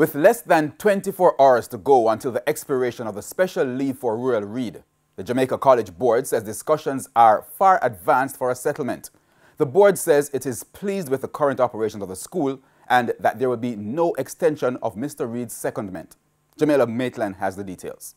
With less than 24 hours to go until the expiration of the special leave for Ruel Reid, the Jamaica College Board says discussions are far advanced for a settlement. The board says it is pleased with the current operations of the school and that there will be no extension of Mr. Reid's secondment. Jamila Maitland has the details.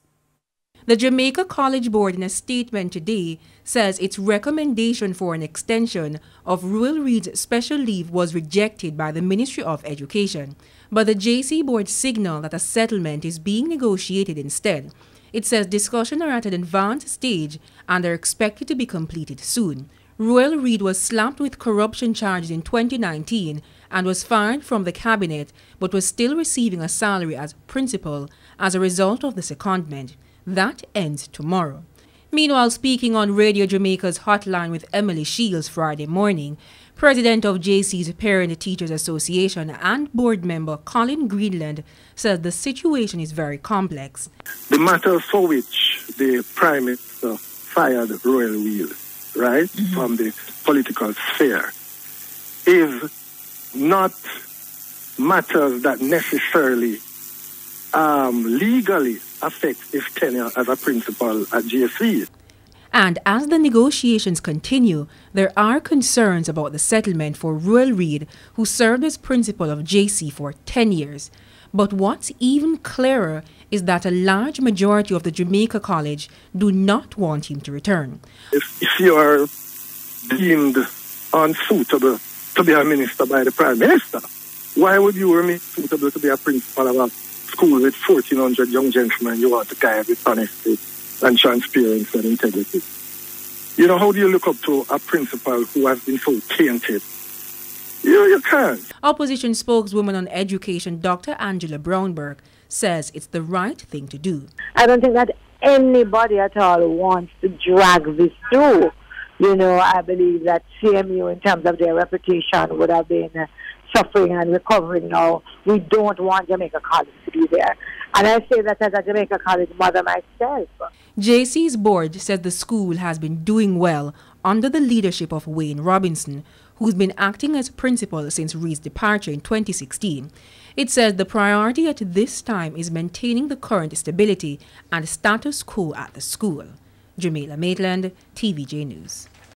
The Jamaica College Board, in a statement today, says its recommendation for an extension of Ruel Reid's special leave was rejected by the Ministry of Education. But the JC Board signaled that a settlement is being negotiated instead. It says discussions are at an advanced stage and are expected to be completed soon. Ruel Reid was slapped with corruption charges in 2019 and was fired from the cabinet but was still receiving a salary as principal as a result of the secondment. That ends tomorrow. Meanwhile, speaking on Radio Jamaica's hotline with Emily Shields Friday morning, President of JC's Parent Teachers Association and board member Colin Greenland said the situation is very complex. The matter for which the Prime Minister fired Ruel Reid, right, mm-hmm. from the political sphere, is not matters that necessarily um, legally affect his tenure as a principal at JC. And as the negotiations continue, there are concerns about the settlement for Ruel Reid, who served as principal of JC for 10 years. But what's even clearer is that a large majority of the Jamaica College do not want him to return. If, if you are deemed unsuitable to be a minister by the Prime Minister, why would you remain suitable to be a principal of a school with 1,400 young gentlemen you want to guide with honesty and transparency and integrity. You know, how do you look up to a principal who has been so tainted? You, you can't. Opposition spokeswoman on education, Dr. Angela Brown Burke, says it's the right thing to do. I don't think that anybody at all wants to drag this through. You know, I believe that CMU, in terms of their reputation, would have been uh, suffering and recovering now. We don't want Jamaica College to be there. And I say that as a Jamaica College mother myself. JC's board says the school has been doing well under the leadership of Wayne Robinson, who's been acting as principal since Reid's departure in 2016. It says the priority at this time is maintaining the current stability and status quo at the school. Jamila Maitland, TVJ News.